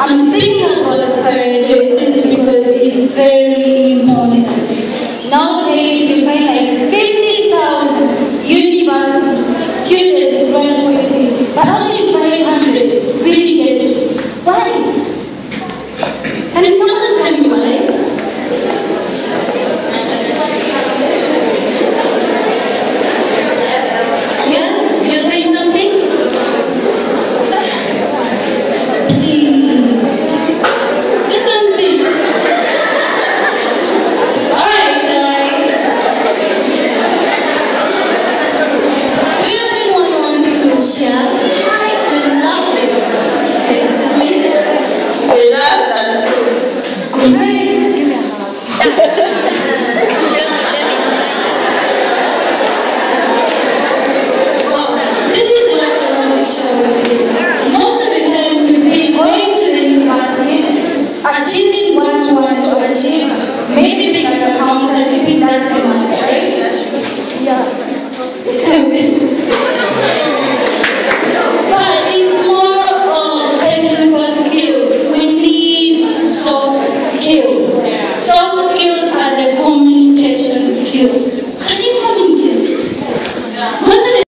I'm speaking about courage because it's very important. Nowadays, you find like 50,000 university students graduating, but only 500 really get jobs. Why? Can someone tell me why? Yes? You're saying something? Please. Amen.